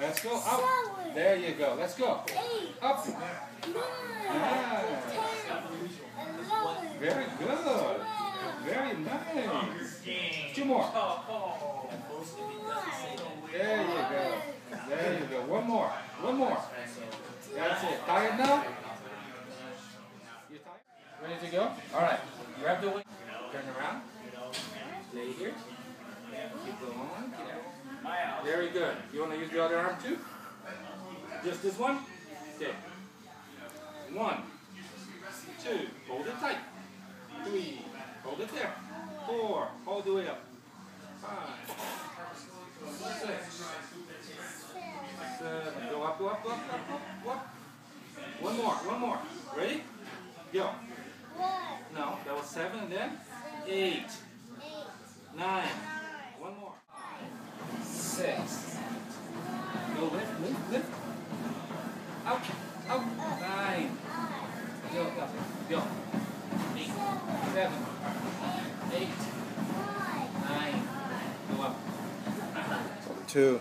Let's go. Up. There you go. Let's go. Eight. Up. Nine. Ah. Ten. Eleven. Very good. Very nice. Two more. There you go. There you go. One more. One more. That's it. Tired now? You tired? Ready to go? All right. Grab the weight. Turn around. Lay here. Keep going. Keep Very good. You want to use the other arm too? Just this one? Okay. One. Two. Hold it tight. Three. Hold it there. Four. Hold the way up. Five. Six. Seven. Go up, go up, go up, go up, go up, go up. One more. One more. Ready? Go. No, that was seven and then eight. Eight. Nine. Lift. Out, out. Nine. Go, go, go. Go up. Two.